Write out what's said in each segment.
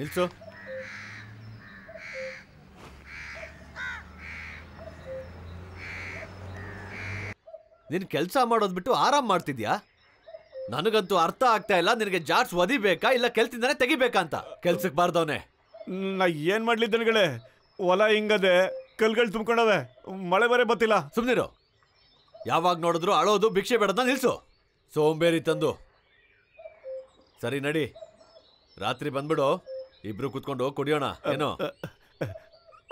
ನಿಲ್ಸು. ನೀನು ಕೆಲಸ ಮಾಡೋದು ಬಿಟ್ಟು ಆರಾಮ್ ಮಾಡ್ತಿದ್ಯಾ? ನನಗಂತೂ ಅರ್ಥ ಆಗ್ತಾ ಇಲ್ಲ. ನಿನಗೆ ಜಾಟ್ಸ್ ಒದಿಬೇಕಾ ಇಲ್ಲ ಕೆಲ್ತಿದ್ದಾನೆ ತೆಗಿಬೇಕಾ ಅಂತ? ಕೆಲ್ಸಕ್ಕೆ ಬಾರ್ದವನೆ. ನಾ ಏನ್ ಮಾಡ್ಲಿ ದನಗಳೇ? ಹೊಲ ಹಿಂಗದೆ ಕಲ್ಗಳು ತುಂಬ್ಕೊಂಡವೆ. ಮಳೆ ಬರೇ ಬತ್ತಿಲ್ಲ ಸುಮ್ನಿರು. ಯಾವಾಗ ನೋಡಿದ್ರು ಅಳೋದು ಭಿಕ್ಷೆ ಬೇಡದ ನಿಲ್ಸು. ಸೋಂಬೇರಿ ತಂದು. ಸರಿ ನಡಿ. ರಾತ್ರಿ ಬಂದ್ಬಿಡು. ಇಬ್ರು ಕುತ್ಕೊಂಡು ಕುಡಿಯೋಣ ಏನೋ?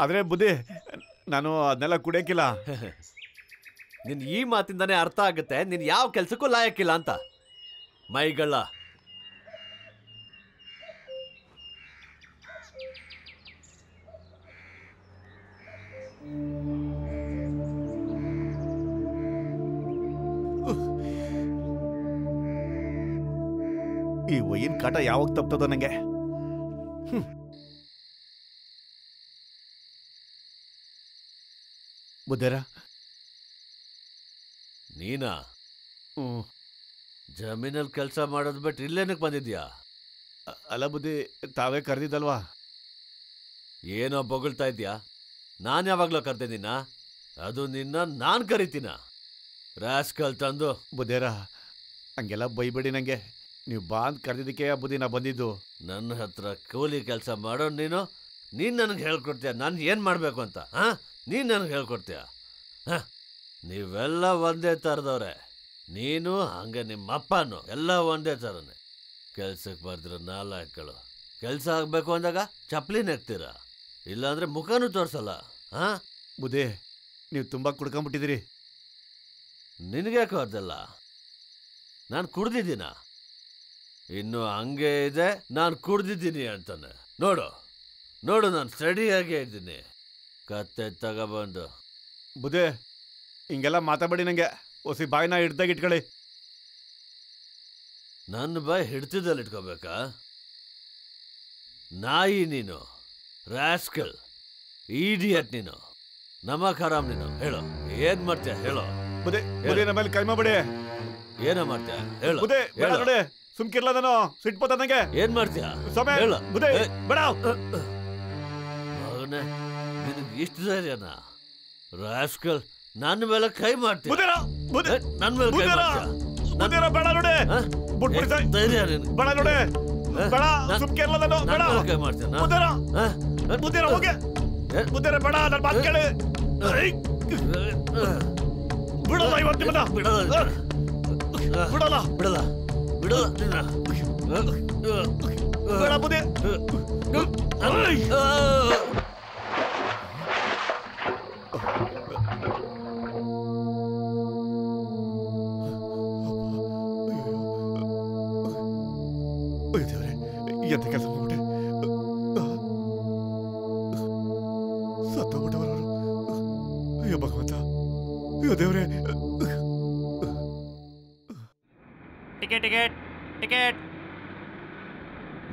ಆದ್ರೆ ಬುದ್ಧಿ ನಾನು ಅದನ್ನೆಲ್ಲ ಕುಡಿಯಕ್ಕಿಲ್ಲ ನಿನ್ ಈ ಮಾತಿಂದಾನೆ ಅರ್ಥ ಆಗುತ್ತೆ ನಿನ್ ಯಾವ ಕೆಲ್ಸಕ್ಕೂ ಲಾಯಕ್ಕಿಲ್ಲ ಅಂತ. ಮೈಗಳ ಈ ಒಯ್ಯಿನ ಕಾಟ ಯಾವಾಗ ತಪ್ತದ ನಂಗೆ. ಬುದ್ಧೇರ? ನೀನಾ. ಜಮೀನಲ್ಲಿ ಕೆಲಸ ಮಾಡೋದು ಬಿಟ್ಟು ಇಲ್ಲೇನಕ್ಕೆ ಬಂದಿದ್ಯಾ? ಅಲ್ಲ ಬುದ್ಧಿ ತಾವೇ ಕರೆದಿದ್ದಲ್ವಾ? ಏನೋ ಬೊಗಳ್ತಾ ಇದ್ಯಾ? ನಾನು ಯಾವಾಗಲೂ ಕರ್ದಿದ್ದೀನ ಅದು ನಿನ್ನ ನಾನು ಕರಿತೀನ? ರಾಸ್ಕಲ್ ತಂದು. ಬುದ್ಧೇರ ಹಂಗೆಲ್ಲ ಬೈಬೇಡಿ ನನಗೆ ನೀವು ಬಾ ಅಂತ ಕರೆದಿದ್ದಕ್ಕೆ ಬುದ್ಧಿ ನಾ ಬಂದಿದ್ದು. ನನ್ನ ಹತ್ರ ಕೂಲಿ ಕೆಲಸ ಮಾಡೋ ನೀನು ನೀನು ನನಗೆ ಹೇಳ್ಕೊಡ್ತೀಯ ನಾನು ಏನು ಮಾಡಬೇಕು ಅಂತ ಹಾಂ? ನೀನು ನನಗೆ ಹೇಳ್ಕೊಡ್ತೀಯ? ಹಾಂ ನೀವೆಲ್ಲ ಒಂದೇ ಥರದವ್ರೆ. ನೀನು ಹಂಗೆ ನಿಮ್ಮ ಅಪ್ಪನು ಎಲ್ಲ ಒಂದೇ ಥರನೇ. ಕೆಲ್ಸಕ್ಕೆ ಬರ್ದಿರೋ ನಾಲ್ಕುಗಳು ಕೆಲಸ ಆಗಬೇಕು ಅಂದಾಗ ಚಪ್ಪಲಿ ನೆಕ್ತೀರಾ? ಇಲ್ಲಾಂದರೆ ಮುಖನೂ ತೋರಿಸಲ್ಲ ಹಾಂ? ಮುದೆ ನೀವು ತುಂಬ ಕುಡ್ಕೊಂಬಿಟ್ಟಿದ್ದೀರಿ. ನಿನಗ್ಯಾಕೋ ಅದೆಲ್ಲ? ನಾನು ಕುಡ್ದಿದ್ದೀನ? ಇನ್ನು ಹಂಗೆ ಇದೆ ನಾನು ಕುಡ್ದಿದ್ದೀನಿ ಅಂತಾನೆ. ನೋಡು ನೋಡು ನಾನು ಸ್ಟಡಿಯಾಗೇ ಇದ್ದೀನಿ. ಕತ್ತೆ ತಗೊಬಂದು. ಬುದೆ ಹಿಂಗೆಲ್ಲ ಮಾತಾಡಬೇಡಿ ನಂಗೆ. ಒಸಿ ಬಾಯಿನ ಹಿಡ್ದಾಗ ಇಟ್ಕೊಳ್ಳಿ. ನನ್ನ ಬಾಯಿ ಹಿಡ್ತಿದ್ದಲ್ಲಿ ಇಟ್ಕೋಬೇಕಾ? ನಾಯಿ ನೀನು ರಾಸ್ಕಲ್ ಈಡಿಯಟ್ ನೀನು ನಮಕ್ ಆರಾಮ್ ನೀನು. ಹೇಳು ಏನ್ ಮಾಡ್ತೀಯ? ಹೇಳು. ಬುದೇ ಬುದ್ಧಿ ನಮ್ಮ ಮೇಲೆ ಕೈ ಮಾಡ್ಬೇಡಿ. ಏನೋ ಮಾಡ್ತೀಯ? ಹೇಳು. ಬುದೇ ಬೇಡ. ನೋಡಿ ಸುಮ್ಕಿರ್ಲ ನಾನು ಸಿಟ್ಪತ್ತ ನಂಗೆ. ಏನ್ ಮಾಡ್ತೀಯ? ಸಮಯ ಹೇಳು. ಬುದೇ ಬೇಡ. ಮಗನೇ. ನಿನಗೆ ಇಷ್ಟು ಧೈರ್ಯನಾ? ರಾಸ್ಕಲ್ ನನ್ನ ಮೇಲೆ ಕೈ ಬುದ್ಧಿ ನನ್ನ ನನ್ ಮೇಲೆ ಕೈ ಬುದ್ಧಿರ ಬೇಡ ನೋಡಿ. ಧೈರ್ಯ ನಿನಗೆ ಬೇಡ ನೋಡಿ. ಹ? ಬೇಡ ಕೈ ಮಾಡ್ತೀಯ? ನಾ? ಬುದ್ಧಿರ ಹ? ಬುದ್ಧಿರ ಹೋಗಿ. ಏ, ಬುದ್ಧಿರ ಬೇಡ ನನ್ನ ಮಾತು ಕೇಳಿ. ಬಿಡಲ್ಲ ಇವತ್ತು ನಿಮ್ಮನ್ನ. ಬಿಡಲ್ಲ ಬಿಡಲ್ಲ. ಬಿಡಲ್ಲ. ಬೇಡ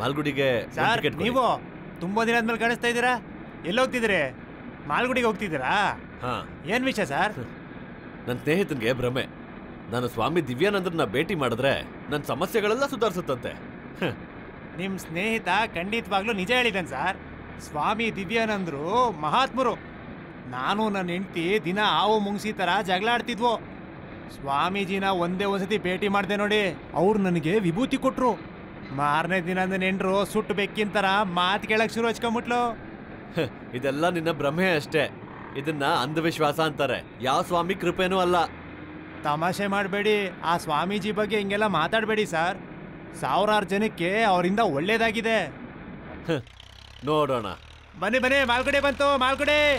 ಮಾಲ್ಗುಡಿಗೆ ಸರ್ ನೀವು ತುಂಬಾ ದಿನ ಆದ್ಮೇಲೆ ಕಾಣಿಸ್ತಾ ಇದ್ದೀರಾ? ಎಲ್ಲಿ ಹೋಗ್ತಿದ್ದೀರಿ? ಮಾಲ್ಗುಡಿಗೆ ಹೋಗ್ತಿದ್ದೀರಾ? ಹಾ. ಏನ್ ವಿಷಯ ಸರ್? ನನ್ನ ಸ್ನೇಹಿತನಿಗೆ ಭ್ರಮೆ. ನಾನು ಸ್ವಾಮಿ ದಿವ್ಯಾನಂದ್ರನ್ನ ಭೇಟಿ ಮಾಡಿದ್ರೆ ನನ್ನ ಸಮಸ್ಯೆಗಳೆಲ್ಲ ಸುಧಾರಿಸುತ್ತಂತೆ. ನಿಮ್ಮ ನಿಮ್ ಸ್ನೇಹಿತ ಖಂಡಿತವಾಗ್ಲೂ ನಿಜ ಹೇಳಿದ್ದಾನೆ ಸರ್. ಸ್ವಾಮಿ ದಿವ್ಯಾನಂದ್ರು ಮಹಾತ್ಮರು. ನಾನು ನನ್ನ ಹೆಂಡತಿ ದಿನ ಹಾವು ಮುಂಗ್ಸಿ ತರ ಜಗಳ ಆಡ್ತಿದ್ವು. ಸ್ವಾಮೀಜಿನ ಒಂದೇ ಒಂದ್ಸತಿ ಭೇಟಿ ಮಾಡಿದೆ ನೋಡಿ ಅವ್ರು ನನಗೆ ವಿಭೂತಿ ಕೊಟ್ರು. ಮಾರನೇ ದಿನ ನೆಂಡ್ರು ಸುಟ್ಟು ಬೆಕ್ಕಿಂತರ ಮಾತು ಕೇಳಕ್ ಶುರು ಹಚ್ಕೊಂಬಿಟ್ಲು. ಇದೆಲ್ಲ ನಿನ್ನ ಭ್ರಮೆ ಅಷ್ಟೇ. ಇದನ್ನ ಅಂಧವಿಶ್ವಾಸ ಅಂತಾರೆ. ಯಾವ ಸ್ವಾಮಿ ಕೃಪೆನೂ ಅಲ್ಲ. ತಮಾಷೆ ಮಾಡಬೇಡಿ. ಆ ಸ್ವಾಮೀಜಿ ಬಗ್ಗೆ ಹಿಂಗೆಲ್ಲ ಮಾತಾಡಬೇಡಿ ಸರ್. ಸಾವಿರಾರು ಜನಕ್ಕೆ ಅವರಿಂದ ಒಳ್ಳೇದಾಗಿದೆ. ನೋಡೋಣ. ಬನ್ನಿ ಬನ್ನಿ ಮಾಲ್ಗಡೆ ಬಂತು ಮಾಲ್ಗಡೆ.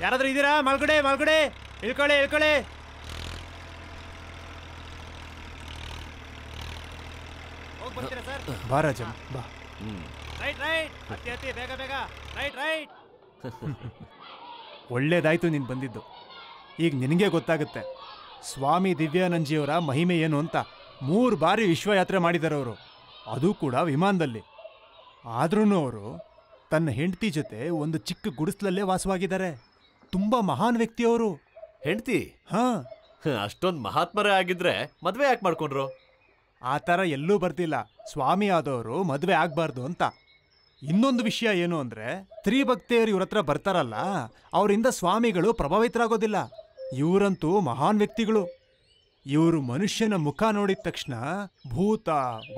ಯಾರಾದ್ರೂ ಇದ್ದೀರಾ? ಮಾಲ್ಗಡೆ ಮಾಲ್ಗಡೆ. ಇಳ್ಕೊಳ್ಳಿ ಇಳ್ಕೊಳ್ಳಿ. ಬಾ. ಹ್ಮ್ ರೈಟ್ ರೈಟ್ ಬೇಗ ಬೇಗ. ರೈಟ್ ರೈಟ್ ಒಳ್ಳೇದಾಯ್ತು ನೀನು ಬಂದಿದ್ದು. ಈಗ ನಿನಗೆ ಗೊತ್ತಾಗುತ್ತೆ. ಸ್ವಾಮಿ ದಿವ್ಯಾನಂದಜಿಯವರ ಮಹಿಮೆ ಏನು ಅಂತ ಮೂರು ಬಾರಿ ವಿಶ್ವಯಾತ್ರೆ ಮಾಡಿದ್ದಾರೆ ಅವರು ಅದು ಕೂಡ ವಿಮಾನದಲ್ಲಿ. ಆದ್ರೂ ಅವರು ತನ್ನ ಹೆಂಡತಿ ಜೊತೆ ಒಂದು ಚಿಕ್ಕ ಗುಡಿಸ್ಲಲ್ಲೇ ವಾಸವಾಗಿದ್ದಾರೆ. ತುಂಬ ಮಹಾನ್ ವ್ಯಕ್ತಿ ಅವರು. ಹೆಂಡತಿ? ಹಾ. ಅಷ್ಟೊಂದು ಮಹಾತ್ಮರೇ ಆಗಿದ್ರೆ ಮದುವೆ ಯಾಕೆ ಮಾಡ್ಕೊಂಡ್ರು? ಆ ಥರ ಎಲ್ಲೂ ಬರ್ತಿಲ್ಲ ಸ್ವಾಮಿ ಆದವರು ಮದುವೆ ಆಗಬಾರ್ದು ಅಂತ. ಇನ್ನೊಂದು ವಿಷಯ ಏನು ಅಂದ್ರೆ ತ್ರಿಭಕ್ತೆಯರು ಇವ್ರ ಹತ್ರ ಬರ್ತಾರಲ್ಲ ಅವರಿಂದ ಸ್ವಾಮಿಗಳು ಪ್ರಭಾವಿತರಾಗೋದಿಲ್ಲ. ಇವರಂತೂ ಮಹಾನ್ ವ್ಯಕ್ತಿಗಳು. ಇವರು ಮನುಷ್ಯನ ಮುಖ ನೋಡಿದ ತಕ್ಷಣ ಭೂತ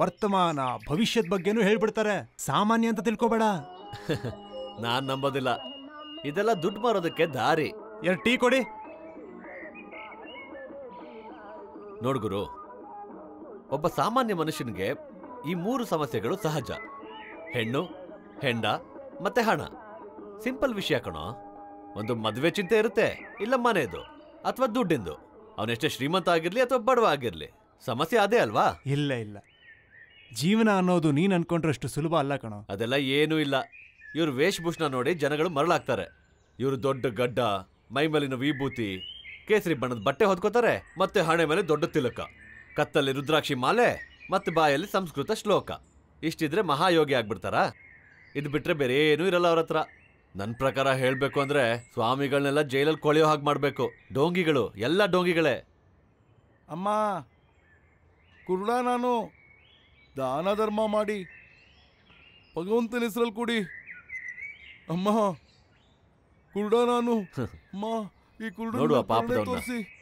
ವರ್ತಮಾನ ಭವಿಷ್ಯದ ಬಗ್ಗೆನು ಹೇಳ್ಬಿಡ್ತಾರೆ. ಸಾಮಾನ್ಯ ಅಂತ ತಿಳ್ಕೊಬೇಡ. ನಾನ್ ನಂಬೋದಿಲ್ಲ. ಇದೆಲ್ಲ ದುಡ್ಡು ಮಾರೋದಕ್ಕೆ ದಾರಿ. ಎರಡು ಟೀ ಕೊಡಿ. ನೋಡ್ ಗುರು ಒಬ್ಬ ಸಾಮಾನ್ಯ ಮನುಷ್ಯನಿಗೆ ಈ ಮೂರು ಸಮಸ್ಯೆಗಳು ಸಹಜ. ಹೆಣ್ಣು ಹೆಂಡ ಮತ್ತೆ ಹಣ. ಸಿಂಪಲ್ ವಿಷಯ ಕಣೋ. ಒಂದು ಮದುವೆ ಚಿಂತೆ ಇರುತ್ತೆ ಇಲ್ಲ ಮನೆಯದು ಅಥವಾ ದುಡ್ಡಿಂದು. ಅವನೆಷ್ಟೇ ಶ್ರೀಮಂತ ಆಗಿರ್ಲಿ ಅಥವಾ ಬಡವ ಆಗಿರ್ಲಿ. ಸಮಸ್ಯೆ ಅದೇ ಅಲ್ವಾ? ಇಲ್ಲ ಇಲ್ಲ. ಜೀವನ ಅನ್ನೋದು ನೀನ್ ಅನ್ಕೊಂಡ್ರಷ್ಟು ಸುಲಭ ಅಲ್ಲ ಕಣೋ. ಅದೆಲ್ಲ ಏನೂ ಇಲ್ಲ. ಇವ್ರ ವೇಷಭೂಷಣ ನೋಡಿ ಜನಗಳು ಮರಳಾಗ್ತಾರೆ. ಇವರು ದೊಡ್ಡ ಗಡ್ಡ ಮೈ ಮೇಲಿನ ವಿಭೂತಿ ಕೇಸರಿ ಬಣ್ಣದ ಬಟ್ಟೆ ಹೊದ್ಕೋತಾರೆ ಮತ್ತೆ ಹಣೆ ಮೇಲೆ ದೊಡ್ಡ ತಿಲಕ. ಕತ್ತಲ್ಲಿ ರುದ್ರಾಕ್ಷಿ ಮಾಲೆ ಮತ್ತು ಬಾಯಲ್ಲಿ ಸಂಸ್ಕೃತ ಶ್ಲೋಕ. ಇಷ್ಟಿದ್ರೆ ಮಹಾಯೋಗಿ ಆಗ್ಬಿಡ್ತಾರಾ? ಇದು ಬಿಟ್ರೆ ಬೇರೆ ಏನೂ ಇರಲ್ಲ ಅವ್ರ ಹತ್ರ. ನನ್ನ ಪ್ರಕಾರ ಹೇಳಬೇಕು ಅಂದ್ರೆ ಸ್ವಾಮಿಗಳನ್ನೆಲ್ಲ ಜೈಲಲ್ಲಿ ಕೊಳೆಯೋ ಹಾಗೆ ಮಾಡಬೇಕು. ಡೋಂಗಿಗಳು ಎಲ್ಲ ಡೋಂಗಿಗಳೇ. ಅಮ್ಮ ಕುರುಡ ನಾನು. ದಾನ ಧರ್ಮ ಮಾಡಿ. ಭಗವಂತನ ಹೆಸರಲ್ಲಿ ಕೊಡಿ. ಅಮ್ಮ ಕುರುಡ ನಾನು. ಅಮ್ಮ ಈ ಕುರುಡ ನೋಡು ಆ ತೋರಿಸಿ.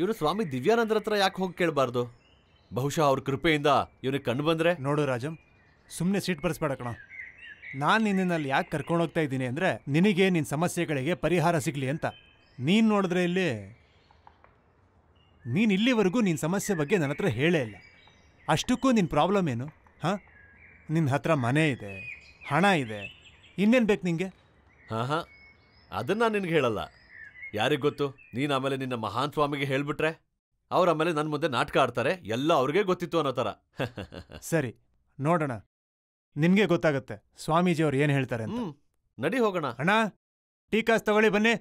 ಇವರು ಸ್ವಾಮಿ ದಿವ್ಯಾನಂದರ ಹತ್ರ ಯಾಕೆ ಹೋಗಿ ಕೇಳಬಾರ್ದು? ಬಹುಶಃ ಅವ್ರ ಕೃಪೆಯಿಂದ ಇವನಿಗೆ ಕಂಡು ಬಂದ್ರೆ? ನೋಡು ರಾಜಂ ಸುಮ್ಮನೆ ಸೀಟ್ ಬರ್ಸ್ಬೇಡ ಕಣ. ನಾನು ನಿನ್ನಲ್ಲಿ ಯಾಕೆ ಕರ್ಕೊಂಡು ಹೋಗ್ತಾ ಇದ್ದೀನಿ ಅಂದರೆ ನಿನಗೆ ನಿನ್ನ ಸಮಸ್ಯೆಗಳಿಗೆ ಪರಿಹಾರ ಸಿಗಲಿ ಅಂತ. ನೀನು ನೋಡಿದ್ರೆ ಇಲ್ಲಿ ನೀನು ಇಲ್ಲಿವರೆಗೂ ನಿನ್ನ ಸಮಸ್ಯೆ ಬಗ್ಗೆ ನನ್ನ ಹತ್ರ ಹೇಳೇ ಇಲ್ಲ. ಅಷ್ಟಕ್ಕೂ ನಿನ್ನ ಪ್ರಾಬ್ಲಮ್ ಏನು? ಹಾಂ? ನಿನ್ನ ಹತ್ರ ಮನೆ ಇದೆ ಹಣ ಇದೆ ಇನ್ನೇನು ಬೇಕು ನಿಂಗೆ? ಹಾಂ ಹಾಂ. ಅದನ್ನು ನಾನು ನಿನಗೆ ಹೇಳಲ್ಲ. ಯಾರಿಗ್ ಗೊತ್ತು? ನೀನ್ ಆಮೇಲೆ ನಿನ್ನ ಮಹಾನ್ ಸ್ವಾಮಿಗೆ ಹೇಳ್ಬಿಟ್ರೆ? ಅವ್ರ ಆಮೇಲೆ ನನ್ನ ಮುಂದೆ ನಾಟಕ ಆಡ್ತಾರೆ ಎಲ್ಲ ಅವ್ರಿಗೆ ಗೊತ್ತಿತ್ತು ಅನ್ನೋ ಥರ. ಸರಿ ನೋಡೋಣ. ನಿನಗೆ ಗೊತ್ತಾಗುತ್ತೆ ಸ್ವಾಮೀಜಿ ಅವ್ರು ಏನು ಹೇಳ್ತಾರೆ ಅಂತ. ಹ್ಮ್ ನಡಿ ಹೋಗೋಣ. ಅಣ್ಣ ಟೀ ಕಾಸ್ ತಗೊಳ್ಳಿ ಬನ್ನಿ.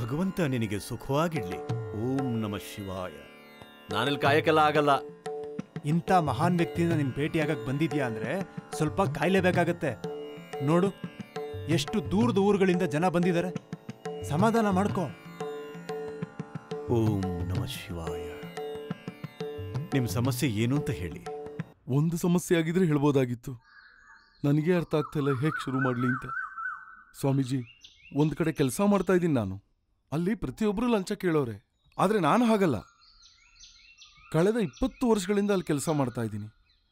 ಭಗವಂತ ನಿನಗೆ ಸುಖವಾಗಿಡ್ಲಿ ಓಂ ನಮಃ ಶಿವಾಯ. ನಾನಿಲ್ಲಿ ಕಾಯಕ್ಕೆಲ್ಲ ಆಗಲ್ಲ. ಇಂಥ ಮಹಾನ್ ವ್ಯಕ್ತಿಯಿಂದ ನಿಮ್ಮ ಭೇಟಿಯಾಗಕ್ ಬಂದಿದ್ಯಾ ಅಂದ್ರೆ ಸ್ವಲ್ಪ ಕಾಯ್ಲೇಬೇಕಾಗತ್ತೆ. ನೋಡು ಎಷ್ಟು ದೂರದ ಊರುಗಳಿಂದ ಜನ ಬಂದಿದ್ದಾರೆ. ಸಮಾಧಾನ ಮಾಡ್ಕೋ. ಓಂ ನಮ ಶಿವಾಯ. ನಿಮ್ಮ ಸಮಸ್ಯೆ ಏನು ಅಂತ ಹೇಳಿ. ಒಂದು ಸಮಸ್ಯೆ ಆಗಿದ್ರೆ ಹೇಳ್ಬೋದಾಗಿತ್ತು. ನನಗೆ ಅರ್ಥ ಆಗ್ತಿಲ್ಲ ಹೇಗೆ ಶುರು ಮಾಡಲಿ ಅಂತ. ಸ್ವಾಮೀಜಿ ಒಂದು ಕಡೆ ಕೆಲಸ ಮಾಡ್ತಾ ಇದ್ದೀನಿ ನಾನು. ಅಲ್ಲಿ ಪ್ರತಿಯೊಬ್ಬರು ಲಂಚ ಕೇಳೋರೆ. ಆದರೆ ನಾನು ಹಾಗಲ್ಲ. ಕಳೆದ ಇಪ್ಪತ್ತು ವರ್ಷಗಳಿಂದ ಅಲ್ಲಿ ಕೆಲಸ ಮಾಡ್ತಾ ಇದ್ದೀನಿ.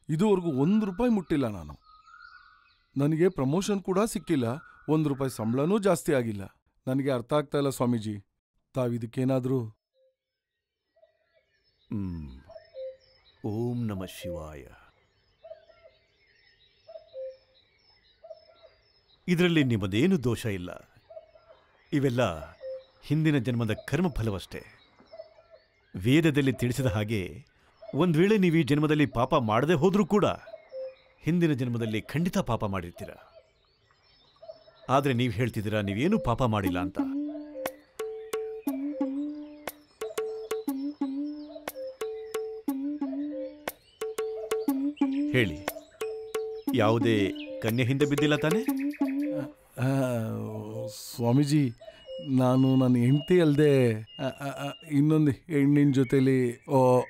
ಇದುವರೆಗೂ ಒಂದು ರೂಪಾಯಿ ಮುಟ್ಟಿಲ್ಲ ನಾನು. ನನಗೆ ಪ್ರಮೋಷನ್ ಕೂಡ ಸಿಕ್ಕಿಲ್ಲ, ಒಂದು ರೂಪಾಯಿ ಸಂಬಳನೂ ಜಾಸ್ತಿ ಆಗಿಲ್ಲ. ನನಗೆ ಅರ್ಥ ಆಗ್ತಾ ಇಲ್ಲ ಸ್ವಾಮೀಜಿ. ತಾವಿದಕ್ಕೇನಾದರೂ. ಓಂ ನಮ ಶಿವಾಯ. ಇದರಲ್ಲಿ ನಿಮ್ಮದೇನು ದೋಷ ಇಲ್ಲ? ಇವೆಲ್ಲ ಹಿಂದಿನ ಜನ್ಮದ ಕರ್ಮಫಲವಷ್ಟೇ. ವೇದದಲ್ಲಿ ತಿಳಿಸಿದ ಹಾಗೆ, ಒಂದು ವೇಳೆ ನೀವು ಈ ಜನ್ಮದಲ್ಲಿ ಪಾಪ ಮಾಡದೆ ಹೋದರೂ ಕೂಡ, ಹಿಂದಿನ ಜನ್ಮದಲ್ಲಿ ಖಂಡಿತ ಪಾಪ ಮಾಡಿರ್ತೀರ. ಆದರೆ ನೀವು ಹೇಳ್ತಿದ್ದೀರಾ, ನೀವೇನು ಪಾಪ ಮಾಡಿಲ್ಲ ಅಂತ? ಹೇಳಿ, ಯಾವುದೇ ಕನ್ಯೆ ಹಿಂದೆ ಬಿದ್ದಿಲ್ಲ ತಾನೆ? ಸ್ವಾಮೀಜಿ ನಾನು ನನ್ನ ಹೆಂಡತಿ ಅಲ್ಲದೆ ಇನ್ನೊಂದು ಹೆಣ್ಣಿನ ಜೊತೆಲಿ ಓ,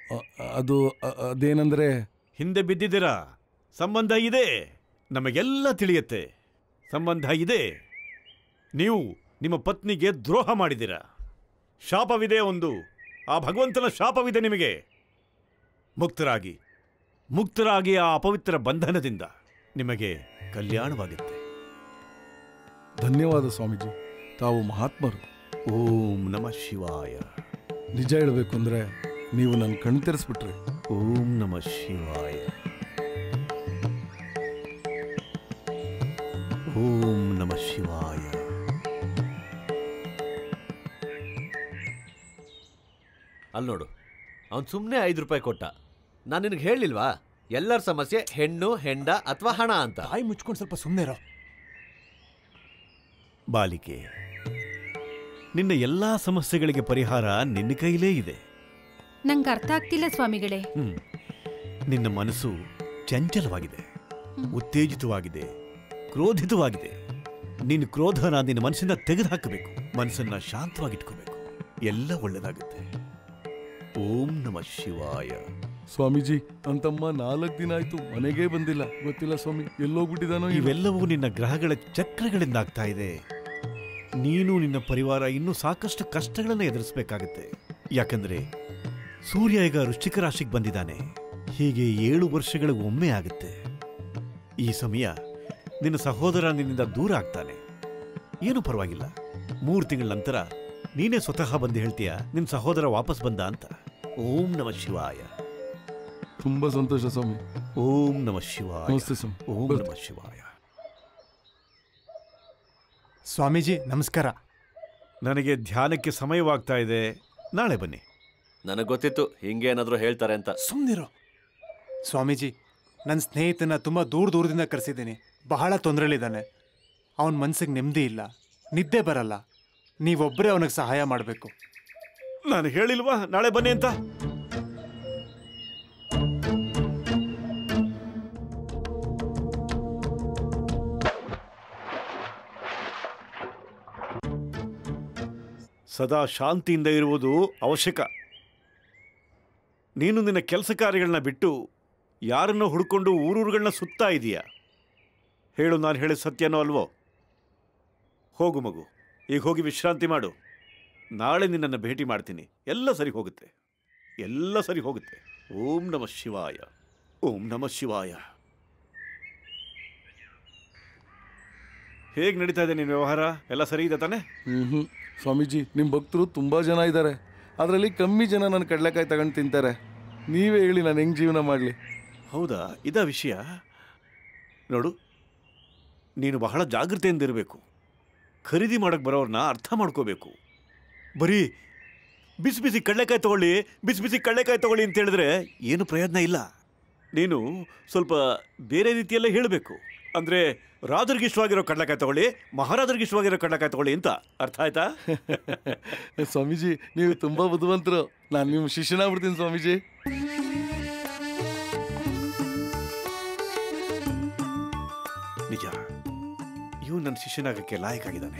ಅದು ಅದೇನಂದ್ರೆ? ಹಿಂದೆ ಬಿದ್ದಿದ್ದೀರಾ? ಸಂಬಂಧ ಇದೆ? ನಮಗೆಲ್ಲ ತಿಳಿಯತ್ತೆ. ಸಂಬಂಧ ಇದೆ. ನೀವು ನಿಮ್ಮ ಪತ್ನಿಗೆ ದ್ರೋಹ ಮಾಡಿದ್ದೀರಾ? ಶಾಪವಿದೆ ಒಂದು. ಆ ಭಗವಂತನ ಶಾಪವಿದೆ ನಿಮಗೆ. ಮುಕ್ತರಾಗಿ. ಮುಕ್ತರಾಗಿ ಆ ಅಪವಿತ್ರ ಬಂಧನದಿಂದ ನಿಮಗೆ ಕಲ್ಯಾಣವಾಗುತ್ತೆ. ಧನ್ಯವಾದ ಸ್ವಾಮೀಜಿ. ತಾವು ಮಹಾತ್ಮರು. ಓಂ ನಮಃ ಶಿವಾಯ. ನಿಜ ಹೇಳಬೇಕು ಅಂದ್ರೆ ನೀವು ನನ್ನ ಕಣ್ಣು ತೆರೆಸ್ಬಿಟ್ರಿ. ಓಂ ನಮಃ ಶಿವಾಯ. ಓಂ ನಮಃ ಶಿವಾಯ. ಅಲ್ಲಿ ನೋಡು ಅವ್ನು ಸುಮ್ಮನೆ ಐದು ರೂಪಾಯಿ ಕೊಟ್ಟ. ನಾನು ನಿನಗೆ ಹೇಳಿಲ್ವಾ? ಎಲ್ಲರ ಸಮಸ್ಯೆ ಹೆಣ್ಣು ಹೆಂಡ ಅಥವಾ ಹಣ ಅಂತ. ಬಾಯಿ ಮುಚ್ಕೊಂಡು ಸ್ವಲ್ಪ ಸುಮ್ಮನೆ ಇರೋ. ಬಾಲಿಕೆ. ನಿನ್ನ ಎಲ್ಲಾ ಸಮಸ್ಯೆಗಳಿಗೆ ಪರಿಹಾರ ನಿನ್ನ ಕೈಲೇ ಇದೆ. ನಂಗೆ ಅರ್ಥ ಆಗ್ತಿಲ್ಲ ಸ್ವಾಮಿಗಳೇ. ಹ್ಮ್. ನಿನ್ನ ಮನಸ್ಸು ಚಂಚಲವಾಗಿದೆ. ಉತ್ತೇಜಿತವಾಗಿದೆ. ಕ್ರೋಧಿತವಾಗಿದೆ. ನಿನ್ನ ಕ್ರೋಧನ ನಿನ್ನ ಮನಸ್ಸಿಂದ ತೆಗೆದುಹಾಕಬೇಕು. ಮನಸ್ಸನ್ನ ಶಾಂತವಾಗಿಟ್ಕೋಬೇಕು. ಎಲ್ಲ ಒಳ್ಳೆದಾಗುತ್ತೆ. ಓಂ ನಮಃ ಶಿವಾಯ. ಸ್ವಾಮೀಜಿ ಅಂತಮ್ಮ ನಾಲ್ಕು ದಿನ ಆಯ್ತು ಮನೆಗೇ ಬಂದಿಲ್ಲ. ಗೊತ್ತಿಲ್ಲ ಸ್ವಾಮಿ ಎಲ್ಲೋಗ್ಬಿಟ್ಟಿದಾನೋ ಇವೆ ಇವೆಲ್ಲವೂ ನಿನ್ನ ಗ್ರಹಗಳ ಚಕ್ರಗಳಿಂದ ಆಗ್ತಾ ಇದೆ. ನೀನು ನಿನ್ನ ಪರಿವಾರ ಇನ್ನೂ ಸಾಕಷ್ಟು ಕಷ್ಟಗಳನ್ನು ಎದುರಿಸಬೇಕಾಗತ್ತೆ. ಯಾಕಂದ್ರೆ ಸೂರ್ಯ ಈಗ ವೃಶ್ಚಿಕ ರಾಶಿಗೆ ಬಂದಿದ್ದಾನೆ. ಹೀಗೆ ಏಳು ವರ್ಷಗಳಿಗೆ ಒಮ್ಮೆ ಆಗುತ್ತೆ. ಈ ಸಮಯ ನಿನ್ನ ಸಹೋದರ ನಿನ್ನಿಂದ ದೂರ ಆಗ್ತಾನೆ. ಏನು ಪರವಾಗಿಲ್ಲ. ಮೂರು ತಿಂಗಳ ನಂತರ ನೀನೇ ಸ್ವತಃ ಬಂದು ಹೇಳ್ತೀಯ ನಿನ್ನ ಸಹೋದರ ವಾಪಸ್ ಬಂದ ಅಂತ? ಓಂ ನಮ ಶಿವಾಯ. ತುಂಬಾ ಸಂತೋಷ ಸ್ವಾಮಿ. ಓಂ ನಮ ಶಿವಾಯ. ಓಂ ನಮಃ ಶಿವಾಯ. ಸ್ವಾಮೀಜಿ ನಮಸ್ಕಾರ. ನನಗೆ ಧ್ಯಾನಕ್ಕೆ ಸಮಯವಾಗ್ತಾ ಇದೆ. ನಾಳೆ ಬನ್ನಿ. ನನಗೆ ಗೊತ್ತಿತ್ತು ಹಿಂಗೆ ಏನಾದರೂ ಹೇಳ್ತಾರೆ ಅಂತ. ಸುಮ್ಮನಿರು ಸ್ವಾಮೀಜಿ ನನ್ನ ಸ್ನೇಹಿತನ ತುಂಬ ದೂರ ದೂರದಿಂದ ಕರೆಸಿದ್ದೀನಿ. ಬಹಳ ತೊಂದರೆಲಿದ್ದಾನೆ. ಅವನ ಮನಸ್ಸಿಗೆ ನೆಮ್ಮದಿ ಇಲ್ಲ. ನಿದ್ದೆ ಬರಲ್ಲ. ನೀವೊಬ್ಬರೇ ಅವನಿಗೆ ಸಹಾಯ ಮಾಡಬೇಕು. ನಾನು ಹೇಳಿಲ್ವಾ? ನಾಳೆ ಬನ್ನಿ ಅಂತ? ಸದಾ ಶಾಂತಿಯಿಂದ ಇರುವುದು ಅವಶ್ಯಕ. ನೀನು ನಿನ್ನ ಕೆಲಸ ಕಾರ್ಯಗಳನ್ನ ಬಿಟ್ಟು ಯಾರನ್ನು ಹುಡ್ಕೊಂಡು ಊರೂರುಗಳನ್ನ ಸುತ್ತಾ ಇದೀಯಾ? ಹೇಳು, ನಾನು ಹೇಳಿದ ಸತ್ಯನೋ ಅಲ್ವೋ? ಹೋಗು ಮಗು, ಈಗ ಹೋಗಿ ವಿಶ್ರಾಂತಿ ಮಾಡು. ನಾಳೆ ನಿನ್ನನ್ನು ಭೇಟಿ ಮಾಡ್ತೀನಿ. ಎಲ್ಲ ಸರಿ ಹೋಗುತ್ತೆ. ಎಲ್ಲ ಸರಿ ಹೋಗುತ್ತೆ. ಓಂ ನಮಃ ಶಿವಾಯ. ಓಂ ನಮಃ ಶಿವಾಯ. ಹೇಗೆ ನಡೀತಾ ಇದೆ ನಿನ್ನ ವ್ಯವಹಾರ? ಎಲ್ಲ ಸರಿ ಇದೆ ತಾನೆ? ಹ್ಮ್. ಸ್ವಾಮೀಜಿ ನಿಮ್ಮ ಭಕ್ತರು ತುಂಬ ಜನ ಇದ್ದಾರೆ ಅದರಲ್ಲಿ ಕಮ್ಮಿ ಜನ ನಾನು ಕಡಲೆಕಾಯಿ ತಗೊಂಡು ತಿಂತಾರೆ. ನೀವೇ ಹೇಳಿ ನಾನು ಹೆಂಗೆ ಜೀವನ ಮಾಡಲಿ. ಹೌದಾ? ಇದ ವಿಷಯ. ನೋಡು, ನೀನು ಬಹಳ ಜಾಗೃತೆಯಿಂದಿರಬೇಕು ಖರೀದಿ ಮಾಡೋಕ್ಕೆ ಬರೋರನ್ನ ಅರ್ಥ ಮಾಡ್ಕೋಬೇಕು. ಬರೀ, ಬಿಸಿ ಬಿಸಿ ಕಡಲೆಕಾಯಿ ತಗೊಳ್ಳಿ, ಬಿಸಿ ಬಿಸಿ ಕಡಲೆಕಾಯಿ ತಗೊಳ್ಳಿ ಅಂತ ಹೇಳಿದ್ರೆ ಏನು ಪ್ರಯೋಜನ ಇಲ್ಲ. ನೀನು ಸ್ವಲ್ಪ ಬೇರೆ ರೀತಿಯಲ್ಲೇ ಹೇಳಬೇಕು. ಅಂದರೆ ರಾಜರಿಗೆ ಇಷ್ಟವಾಗಿರೋ ಕಡಲಕಾಯಿ ತಗೊಳ್ಳಿ ಮಹಾರಾಜರಿಗೆ ಇಷ್ಟವಾಗಿರೋ ಕಡಲಕಾಯಿ ತಗೊಳ್ಳಿ ಅಂತ ಅರ್ಥ ಆಯ್ತಾ? ಸ್ವಾಮೀಜಿ ನೀವು ತುಂಬಾ ಬುದ್ಧಿವಂತರು. ನಾನು ನಿಮ್ಮ ಶಿಷ್ಯನಾಗ್ಬಿಡ್ತೀನಿ ಸ್ವಾಮೀಜಿ. ನಿಜ. ಇವು ನನ್ನ ಶಿಷ್ಯನಾಗಕ್ಕೆ ಲಾಯಕ್ಕಾಗಿದ್ದಾನೆ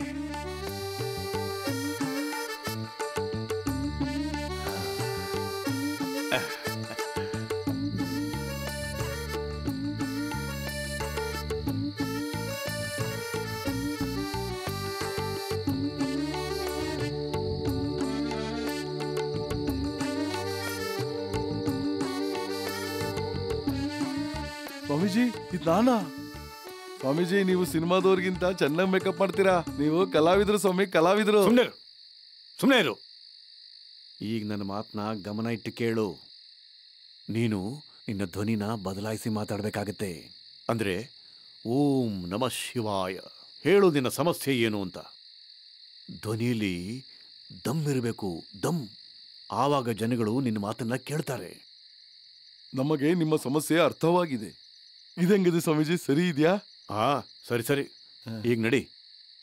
ಸ್ವಾಮೀಜಿ ಇದು ನಾನಾ ಸ್ವಾಮೀಜಿ ನೀವು ಸಿನಿಮಾದವ್ರಿಗಿಂತ ಚೆನ್ನಾಗಿ ಮೇಕಪ್ ಮಾಡ್ತೀರಾ? ನೀವು ಕಲಾವಿದ್ರು ಸ್ವಾಮಿ ಕಲಾವಿದ್ರು. ಸುಮ್ಮನೆ ಸುಮ್ಮನೆ ಇರು. ಈಗ ನನ್ನ ಮಾತನ್ನ ಗಮನ ಇಟ್ಟು ಕೇಳು. ನೀನು ನಿನ್ನ ಧ್ವನಿನ ಬದಲಾಯಿಸಿ ಮಾತಾಡಬೇಕಾಗತ್ತೆ. ಅಂದ್ರೆ? ಓಂ ನಮಃ ಶಿವಾಯ. ಹೇಳು ನಿನ್ನ ಸಮಸ್ಯೆ ಏನು ಅಂತ. ಧ್ವನಿಯಲ್ಲಿ ದಮ್ ಇರಬೇಕು ದಮ್. ಆವಾಗ ಜನಗಳು ನಿನ್ನ ಮಾತನ್ನ ಕೇಳ್ತಾರೆ. ನಮಗೆ ನಿಮ್ಮ ಸಮಸ್ಯೆ ಅರ್ಥವಾಗಿದೆ. ಇದಂಗಿದೆ ಸ್ವಾಮೀಜಿ ಸರಿ ಇದೆಯಾ? ಹಾ ಸರಿ ಸರಿ. ಹಾ. ಈಗ ನಡಿ.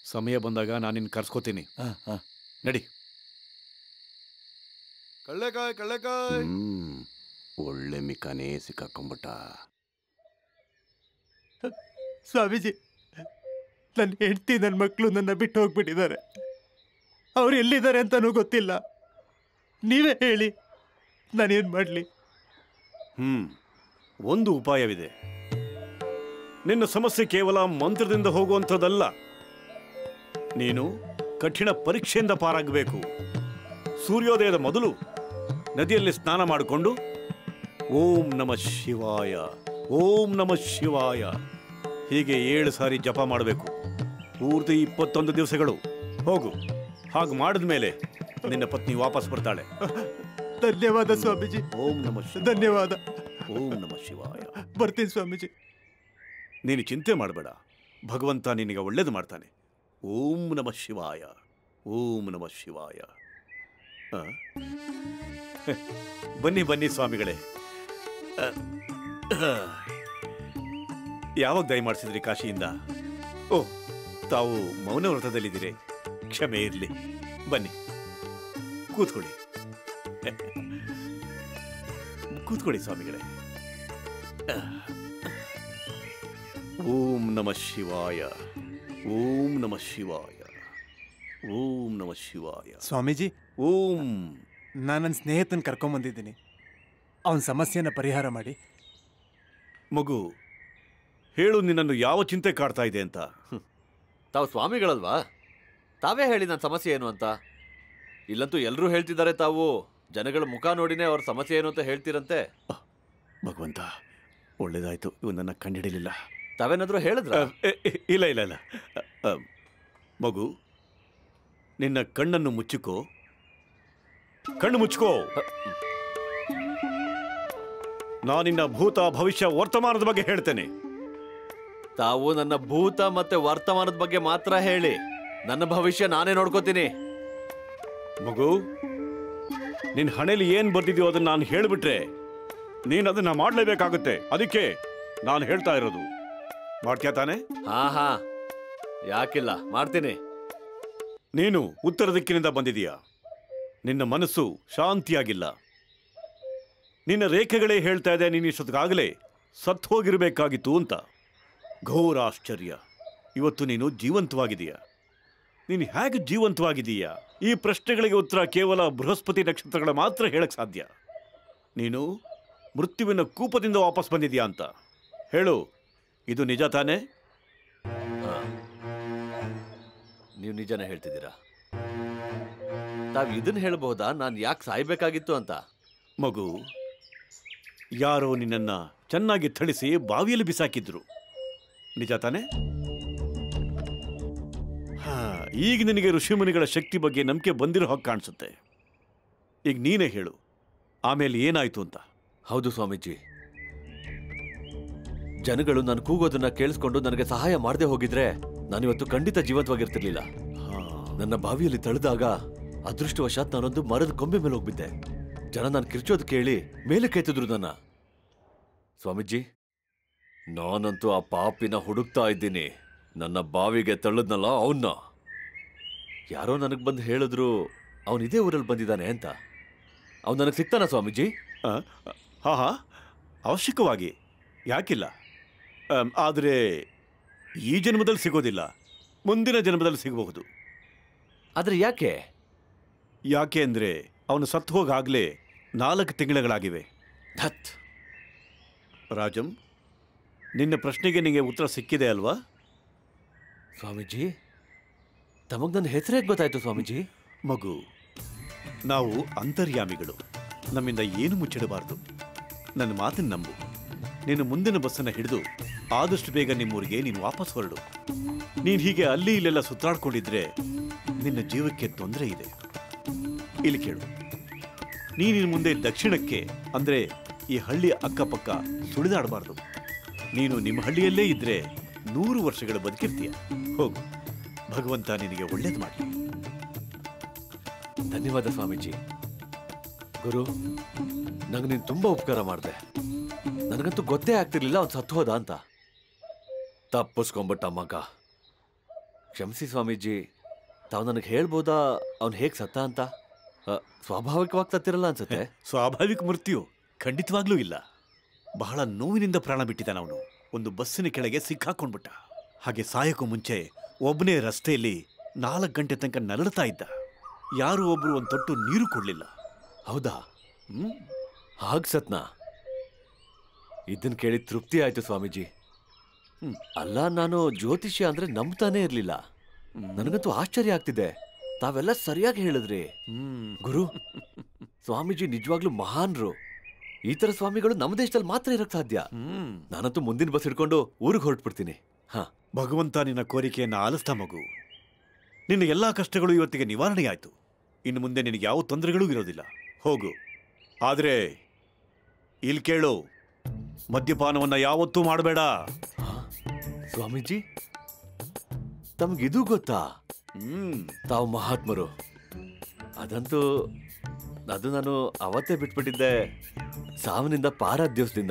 ಸಮಯ ಬಂದಾಗ ನಾನು ನಿನ್ನ ಕರ್ಸ್ಕೋತೀನಿ. ನಡಿ. ಕಳ್ಳೆಕಾಯಿ ಕಳ್ಳೆಕಾಯಿ. ಹ್ಮ್ ಒಳ್ಳೆ ಮಿಕಾನೇ ಸಿಕ್ಕಾಕೊಂಬಿಟ್ಟ. ಸ್ವಾಮೀಜಿ ನನ್ನ ಹೆಂಡತಿ ನನ್ನ ಮಕ್ಕಳು ನನ್ನ ಬಿಟ್ಟು ಹೋಗ್ಬಿಟ್ಟಿದ್ದಾರೆ. ಅವ್ರು ಎಲ್ಲಿದ್ದಾರೆ ಅಂತನೂ ಗೊತ್ತಿಲ್ಲ. ನೀವೇ ಹೇಳಿ ನಾನೇನು ಮಾಡಲಿ? ಹ್ಞೂ ಒಂದು ಉಪಾಯವಿದೆ. ನಿನ್ನ ಸಮಸ್ಯೆ ಕೇವಲ ಮಂತ್ರದಿಂದ ಹೋಗುವಂಥದ್ದಲ್ಲ. ನೀನು ಕಠಿಣ ಪರೀಕ್ಷೆಯಿಂದ ಪಾರಾಗಬೇಕು. ಸೂರ್ಯೋದಯದ ಮೊದಲು ನದಿಯಲ್ಲಿ ಸ್ನಾನ ಮಾಡಿಕೊಂಡು ಓಂ ನಮಃ ಶಿವಾಯ ಓಂ ನಮಃ ಶಿವಾಯ ಹೀಗೆ ಏಳು ಸಾರಿ ಜಪ ಮಾಡಬೇಕು. ಪೂರ್ತಿ ಇಪ್ಪತ್ತೊಂದು ದಿವಸಗಳು. ಹೋಗು. ಹಾಗೆ ಮಾಡಿದ ಮೇಲೆ ನಿನ್ನ ಪತ್ನಿ ವಾಪಸ್ ಬರ್ತಾಳೆ. ಧನ್ಯವಾದ ಸ್ವಾಮೀಜಿ. ಓಂ ನಮ ಧನ್ಯವಾದ. ಓಂ ನಮಃ ಶಿವಾಯ. ಬರ್ತೀನಿ ಸ್ವಾಮೀಜಿ. ನೀನು ಚಿಂತೆ ಮಾಡಬೇಡ. ಭಗವಂತ ನಿನಗೆ ಒಳ್ಳೇದು ಮಾಡ್ತಾನೆ. ಓಂ ನಮಃ ಶಿವಾಯ. ಓಂ ನಮಃ ಶಿವಾಯ? ಬನ್ನಿ ಬನ್ನಿ ಸ್ವಾಮಿಗಳೇ. ಯಾವಾಗ ದಯ ಮಾಡಿಸಿದ್ರಿ ಕಾಶಿಯಿಂದ? ಓ, ತಾವು ಮೌನ ವ್ರತದಲ್ಲಿದ್ದೀರಿ. ಕ್ಷಮೆ ಇರಲಿ. ಬನ್ನಿ. ಕೂತ್ಕೊಳ್ಳಿ. ಕೂತ್ಕೊಳ್ಳಿ ಸ್ವಾಮಿಗಳೇ. ಓಂ ನಮಃ ಶಿವಾಯ. ಓಂ ನಮಃ ಶಿವಾಯ. ಓಂ ನಮ ಶಿವಾಯ. ಸ್ವಾಮೀಜಿ ಓಂ. ನಾನು ನನ್ನ ಸ್ನೇಹಿತನ ಕರ್ಕೊಂಬಂದಿದ್ದೀನಿ ಅವನ ಸಮಸ್ಯೆಯನ್ನು ಪರಿಹಾರ ಮಾಡಿ. ಮಗು ಹೇಳು ನಿನ್ನನ್ನು ಯಾವ ಚಿಂತೆ ಕಾಡ್ತಾ ಇದೆ ಅಂತ. ತಾವು ಸ್ವಾಮಿಗಳಲ್ವಾ? ತಾವೇ ಹೇಳಿ ನನ್ನ ಸಮಸ್ಯೆ ಏನು ಅಂತ. ಇಲ್ಲಂತೂ ಎಲ್ಲರೂ ಹೇಳ್ತಿದ್ದಾರೆ ತಾವು. ಜನಗಳ ಮುಖ ನೋಡಿನೇ ಅವ್ರ ಸಮಸ್ಯೆ ಏನು ಅಂತ ಹೇಳ್ತೀರಂತೆ. ಭಗವಂತ ಒಳ್ಳೇದಾಯ್ತು. ಇವನನ್ನ ಕಂಡಿಡಿಲಿಲ್ಲ. ತಾವೇನಾದ್ರೂ ಹೇಳಿದ್ರ? ಇಲ್ಲ ಇಲ್ಲ ಇಲ್ಲ. ಮಗು ನಿನ್ನ ಕಣ್ಣನ್ನು ಮುಚ್ಚಿಕೋ. ಕಣ್ಣು ಮುಚ್ಕೋ ನಾನಿನ್ನ ಭೂತ ಭವಿಷ್ಯ ವರ್ತಮಾನದ ಬಗ್ಗೆ ಹೇಳ್ತೇನೆ. ತಾವು ನನ್ನ ಭೂತ ಮತ್ತೆ ವರ್ತಮಾನದ ಬಗ್ಗೆ ಮಾತ್ರ ಹೇಳಿ. ನನ್ನ ಭವಿಷ್ಯ ನಾನೇ ನೋಡ್ಕೋತೀನಿ. ಮಗು ನಿನ್ನ ಹಣೆಯಲ್ಲಿ ಏನು ಬರ್ತಿದ್ಯೋ ಅದನ್ನು ನಾನು ಹೇಳಿಬಿಟ್ರೆ ನೀನು ಅದನ್ನು ಮಾಡಲೇಬೇಕಾಗುತ್ತೆ. ಅದಕ್ಕೆ ನಾನು ಹೇಳ್ತಾ ಇರೋದು. ಮಾಡ್ತೀಯ ತಾನೆ? ಹಾ ಹಾ. ಯಾಕಿಲ್ಲ ಮಾಡ್ತೀನಿ. ನೀನು ಉತ್ತರ ದಿಕ್ಕಿನಿಂದ ಬಂದಿದೀಯ ನಿನ್ನ ಮನಸ್ಸು ಶಾಂತಿಯಾಗಿಲ್ಲ. ನಿನ್ನ ರೇಖೆಗಳೇ ಹೇಳ್ತಾ ಇದೆ ನೀನು ಇಷ್ಟೊತ್ತಿಗಾಗಲೇ ಸತ್ತು ಹೋಗಿರಬೇಕಾಗಿತ್ತು ಅಂತ. ಘೋರ ಆಶ್ಚರ್ಯ ಇವತ್ತು ನೀನು ಜೀವಂತವಾಗಿದೀಯ ನೀನು ಹೇಗೆ ಜೀವಂತವಾಗಿದೀಯ ಈ ಪ್ರಶ್ನೆಗಳಿಗೆ ಉತ್ತರ ಕೇವಲ ಬೃಹಸ್ಪತಿ ನಕ್ಷತ್ರಗಳ ಮಾತ್ರ ಹೇಳಕ್ಕೆ ಸಾಧ್ಯ. ನೀನು ಮೃತ್ಯುವಿನ ಕೂಪದಿಂದ ವಾಪಸ್ ಬಂದಿದೀಯಾ ಅಂತ. ಹೇಳು. ಇದು ನಿಜ ತಾನೇ? ನೀವು ನಿಜನೇ ಹೇಳ್ತಿದ್ದೀರಾ? ನಾವು ಇದನ್ನ ಹೇಳ್ಬಹುದಾ ನಾನು ಯಾಕೆ ಸಾಯ್ಬೇಕಾಗಿತ್ತು ಅಂತ? ಮಗು ಯಾರೋ ನಿನ್ನನ್ನ ಚೆನ್ನಾಗಿ ಥಳಿಸಿ ಬಾವಿಯಲ್ಲಿ ಬಿಸಾಕಿದ್ರು. ನಿಜ ತಾನೆ? ಹಾ ಈಗ ನಿನಗೆ ಋಷಿಮುನಿಗಳ ಶಕ್ತಿ ಬಗ್ಗೆ ನಂಬಿಕೆ ಬಂದಿರೋ ಹಾಗೆ ಕಾಣಿಸುತ್ತೆ. ಈಗ ನೀನೇ ಹೇಳು ಆಮೇಲೆ ಏನಾಯ್ತು ಅಂತ? ಹೌದು ಸ್ವಾಮೀಜಿ. ಜನಗಳು ನಾನು ಕೂಗೋದನ್ನ ಕೇಳಿಸ್ಕೊಂಡು ನನಗೆ ಸಹಾಯ ಮಾಡದೆ ಹೋಗಿದ್ರೆ ನಾನಿವತ್ತು ಖಂಡಿತ ಜೀವಂತವಾಗಿರ್ತಿರ್ಲಿಲ್ಲ. ನನ್ನ ಬಾವಿಯಲ್ಲಿ ತಳೆದಾಗ ಅದೃಷ್ಟವಶಾತ್ ನಾನೊಂದು ಮರದ ಕೊಂಬೆ ಮೇಲೆ ಹೋಗ್ಬಿದ್ದೆ. ಜನ ನಾನು ಕಿರ್ಚೋದು ಕೇಳಿ ಮೇಲೆ ಕೇತಿದ್ರು ನನ್ನ. ಸ್ವಾಮೀಜಿ, ನಾನಂತೂ ಆ ಪಾಪಿನ ಹುಡುಕ್ತಾ ಇದ್ದೀನಿ. ನನ್ನ ಬಾವಿಗೆ ತಳ್ಳದ್ನಲ್ಲ ಅವನ್ನ ಯಾರೋ ನನಗೆ ಬಂದು ಹೇಳಿದ್ರು, ಅವನು ಇದೇ ಊರಲ್ಲಿ ಬಂದಿದ್ದಾನೆ ಅಂತ. ಅವನು ನನಗೆ ಸಿಗ್ತಾನ ಸ್ವಾಮೀಜಿ? ಹಾಂ, ಹಾ. ಅವಶ್ಯಕವಾಗಿ. ಯಾಕಿಲ್ಲ? ಆದರೆ ಈ ಜನ್ಮದಲ್ಲಿ ಸಿಗೋದಿಲ್ಲ. ಮುಂದಿನ ಜನ್ಮದಲ್ಲಿ ಸಿಗಬಹುದು. ಆದರೆ ಯಾಕೆ? ಯಾಕೆ ಅಂದರೆ ಅವನು ಸತ್ತು ಹೋಗಾಗಲೇ ನಾಲ್ಕು ತಿಂಗಳುಗಳಾಗಿವೆ ಧತ್ ರಾಜಂ ನಿನ್ನ ಪ್ರಶ್ನೆಗೆ ನಿಮಗೆ ಉತ್ತರ ಸಿಕ್ಕಿದೆ ಅಲ್ವಾ? ಸ್ವಾಮೀಜಿ ತಮಗೆ ನನ್ನ ಹೆಸರೇ ಗೊತ್ತಾಯಿತು ಸ್ವಾಮೀಜಿ? ಮಗು ನಾವು ಅಂತರ್ಯಾಮಿಗಳು. ನಮ್ಮಿಂದ ಏನು ಮುಚ್ಚಿಡಬಾರದು. ನನ್ನ ಮಾತನ್ನು ನಂಬು. ನೀನು ಮುಂದಿನ ಬಸ್ಸನ್ನು ಹಿಡಿದು ಆದಷ್ಟು ಬೇಗ ನಿಮ್ಮೂರಿಗೆ ನೀನು ವಾಪಸ್ ಹೊರಡು. ನೀನು ಹೀಗೆ ಅಲ್ಲಿ ಇಲ್ಲೆಲ್ಲ ಸುತ್ತಾಡ್ಕೊಂಡಿದ್ರೆ ನಿನ್ನ ಜೀವಕ್ಕೆ ತೊಂದರೆ ಇದೆ. ಇಲ್ಲಿ ಕೇಳು. ನೀನಿನ್ ಮುಂದೆ ದಕ್ಷಿಣಕ್ಕೆ, ಅಂದ್ರೆ ಈ ಹಳ್ಳಿ ಅಕ್ಕಪಕ್ಕ ಸುಳಿದಾಡಬಾರ್ದು. ನೀನು ನಿಮ್ಮ ಹಳ್ಳಿಯಲ್ಲೇ ಇದ್ರೆ ನೂರು ವರ್ಷಗಳು ಬದುಕಿರ್ತೀಯ. ಹೋಗು. ಭಗವಂತ ನಿನಗೆ ಒಳ್ಳೇದು ಮಾಡಲಿ. ಧನ್ಯವಾದ ಸ್ವಾಮೀಜಿ. ಗುರು, ನಂಗೆ ನೀನು ತುಂಬಾ ಉಪಕಾರ ಮಾಡಿದೆ. ನನಗಂತೂ ಗೊತ್ತೇ ಆಗ್ತಿರ್ಲಿಲ್ಲ ಅವ್ನು ಸತ್ತು ಹೋದ ಅಂತ. ತಪ್ಪಿಸ್ಕೊಂಬಿಟ್ಟ ಮಗ. ಕ್ಷಮಿಸಿ ಸ್ವಾಮೀಜಿ ತಾವು ನನಗೆ ಹೇಳ್ಬೋದಾ ಅವ್ನು ಹೇಗೆ ಸತ್ತ ಅಂತ? ಸ್ವಾಭಾವಿಕವಾಗಿ ಸತ್ತಿರಲ್ಲ ಅನ್ಸುತ್ತೆ. ಸ್ವಾಭಾವಿಕ ಮೃತ್ಯು ಖಂಡಿತವಾಗ್ಲೂ ಇಲ್ಲ. ಬಹಳ ನೋವಿನಿಂದ ಪ್ರಾಣ ಬಿಟ್ಟಿದ್ದಾನ ಅವನು. ಒಂದು ಬಸ್ಸಿನ ಕೆಳಗೆ ಸಿಕ್ಕಾಕೊಂಡ್ಬಿಟ್ಟ. ಹಾಗೆ ಸಾಯಕ್ಕೂ ಮುಂಚೆ ಒಬ್ಬನೇ ರಸ್ತೆಯಲ್ಲಿ ನಾಲ್ಕು ಗಂಟೆ ತನಕ ನರಳತಾ ಇದ್ದ. ಯಾರು ಒಬ್ರು ಒಂದು ತೊಟ್ಟು ನೀರು ಕೊಡ್ಲಿಲ್ಲ. ಹೌದಾ? ಹ್ಮ್? ಹಾಗೆ ಸತ್ನಾ? ಇದನ್ ಕೇಳಿ ತೃಪ್ತಿ ಆಯ್ತು ಸ್ವಾಮೀಜಿ. ಅಲ್ಲ ನಾನು ಜ್ಯೋತಿಷ್ಯ ಅಂದ್ರೆ ನಂಬ್ತಾನೆ ಇರ್ಲಿಲ್ಲ. ನನಗಂತೂ ಆಶ್ಚರ್ಯ ಆಗ್ತಿದೆ. ತಾವೆಲ್ಲ ಸರಿಯಾಗಿ ಹೇಳಿದ್ರಿ. ಗುರು ಸ್ವಾಮೀಜಿ ನಿಜವಾಗ್ಲೂ ಮಹಾನ್ರು. ಈ ತರ ಸ್ವಾಮಿಗಳು ನಮ್ಮ ದೇಶದಲ್ಲಿ ಮಾತ್ರ ಇರಕ್ ಸಾಧ್ಯ. ನಾನಂತೂ ಮುಂದಿನ ಬಸ್ ಹಿಡ್ಕೊಂಡು ಊರಿಗೆ ಹೊರಟ್ಬಿಡ್ತೀನಿ. ಹಾ. ಭಗವಂತ ನಿನ್ನ ಕೋರಿಕೆಯನ್ನ ಆಲಿಸ್ತಾ ಮಗು. ನಿನ್ನ ಎಲ್ಲಾ ಕಷ್ಟಗಳು ಇವತ್ತಿಗೆ ನಿವಾರಣೆಯಾಯ್ತು. ಇನ್ನು ಮುಂದೆ ನಿನಗೆ ಯಾವ ತೊಂದರೆಗಳೂ ಇರೋದಿಲ್ಲ. ಹೋಗು. ಆದರೆ ಇಲ್ಲಿ ಕೇಳು. ಮದ್ಯಪಾನವನ್ನ ಯಾವತ್ತೂ ಮಾಡಬೇಡ? ಸ್ವಾಮೀಜಿ ತಮ್ಗಿದು ಗೊತ್ತಾ? ಹ್ಮ್ ತಾವು ಮಹಾತ್ಮರು. ಅದಂತೂ ಅದು ನಾನು ಅವತ್ತೇ ಬಿಟ್ಬಿಟ್ಟಿದ್ದೆ. ಸಾವಿನಿಂದ ಪಾರ ದಿವಸದಿಂದ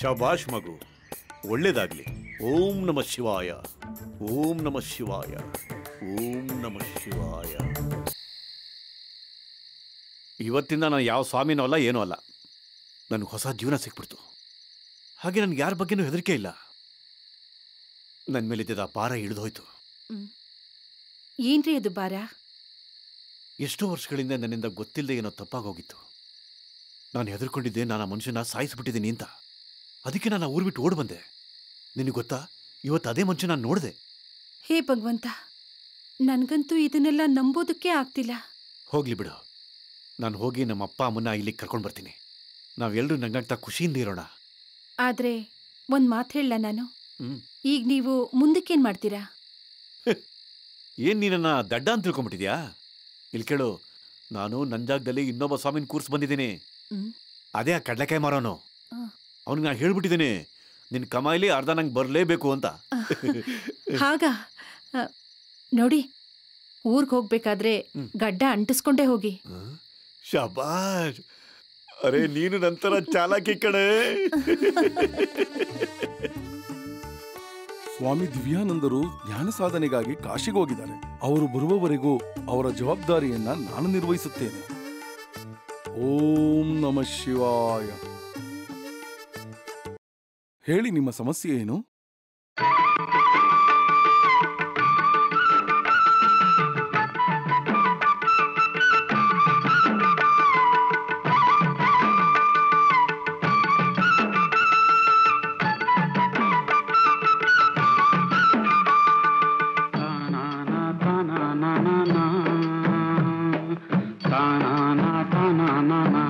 ಶಬಾಷ್ ಮಗು ಒಳ್ಳೇದಾಗ್ಲಿ. ಓಂ ನಮ ಶಿವಾಯ. ಓಂ ನಮ ಶಿವಾಯ. ಓಂ ನಮ ಶಿವಾಯ. ಇವತ್ತಿಂದ ನಾನು ಯಾವ ಸ್ವಾಮಿನೂ ಅಲ್ಲ ಏನೂ ಅಲ್ಲ. ನನಗೆ ಹೊಸ ಜೀವನ ಸಿಕ್ಬಿಡ್ತು. ಹಾಗೆ ನನಗೆ ಯಾರ ಬಗ್ಗೆನೂ ಹೆದರಿಕೆ ಇಲ್ಲ. ನನ್ನ ಮೇಲಿದ್ದ ಪಾರ ಇಳಿದೋಯ್ತು. ಏನ್ರಿ ಅದು ಭಾರ? ಎಷ್ಟೋ ವರ್ಷಗಳಿಂದ ನನ್ನಿಂದ ಗೊತ್ತಿಲ್ಲದೆ ಏನೋ ತಪ್ಪಾಗೋಗಿತ್ತು. ನಾನು ಹೆದರ್ಕೊಂಡಿದ್ದೆ ನಾನು ಆ ಮನುಷ್ಯನ ಸಾಯಿಸ್ಬಿಟ್ಟಿದ್ದೀನಿ ಅಂತ. ಅದಕ್ಕೆ ನಾನು ಊರು ಬಿಟ್ಟು ಓಡ್ ಬಂದೆ ನಿನಗೆ ಗೊತ್ತಾ? ಇವತ್ತು ಅದೇ ಮನುಷ್ಯ ನಾನು ನೋಡಿದೆ. ಹೇ ಭಗವಂತ ನನಗಂತೂ ಇದನ್ನೆಲ್ಲ ನಂಬೋದಕ್ಕೆ ಆಗ್ತಿಲ್ಲ. ಹೋಗ್ಲಿ ಬಿಡು. ನಾನು ಹೋಗಿ ನಮ್ಮ ಅಪ್ಪ ಅಮ್ಮನ ಇಲ್ಲಿಗೆ ಕರ್ಕೊಂಡು ಬರ್ತೀನಿ. ನಾವೆಲ್ಲರೂ ನಂಗಂತ ಖುಷಿಯಿಂದ ಇರೋಣ. ಆದ್ರೆ ಒಂದ್ ಮಾತು ಹೇಳ ನಾನು. ಈಗ ನೀವು ಮುಂದಕ್ಕೇನ್ ಮಾಡ್ತೀರಾ? ಏನ್ ನೀನನ್ನ ದಡ್ಡ ಅಂತ ತಿಳ್ಕೊಂಬಿಟ್ಟಿದ್ಯಾ? ಇಲ್ಲಿ ಕೇಳು ನಾನು ನನ್ನ ಜಾಗದಲ್ಲಿ ಇನ್ನೊಬ್ಬ ಸ್ವಾಮಿನ ಕೂರ್ಸ್ ಬಂದಿದ್ದೀನಿ. ಅದೇ ಆ ಕಡ್ಲೆಕಾಯಿ ಮಾರೋನು. ಅವನಿಗೆ ಅವ್ನಿಗೆ ನಾನು ಹೇಳ್ಬಿಟ್ಟಿದ್ದೀನಿ ನಿನ್ನ ಕಮಾಯಿಲಿ ಅರ್ಧ ನಂಗೆ ಬರಲೇಬೇಕು ಅಂತ. ಹಾಗ? ನೋಡಿ ಊರಿಗೆ ಹೋಗ್ಬೇಕಾದ್ರೆ ಗಡ್ಡ ಅಂಟಿಸ್ಕೊಂಡೇ ಹೋಗಿ. ಶಬಾಷ್! ಅರೆ, ನೀನು ನಂತರ ಚಾಲಾಕಿ ಕಣೆ. ಸ್ವಾಮಿ ದಿವ್ಯಾನಂದರು ಜ್ಞಾನ ಸಾಧನೆಗಾಗಿ ಕಾಶಿಗೆ ಹೋಗಿದ್ದಾರೆ. ಅವರು ಬರುವವರೆಗೂ ಅವರ ಜವಾಬ್ದಾರಿಯನ್ನ ನಾನು ನಿರ್ವಹಿಸುತ್ತೇನೆ. ಓಂ ನಮ ಶಿವಾಯ. ಹೇಳಿ ನಿಮ್ಮ ಸಮಸ್ಯೆ ಏನು? na na na na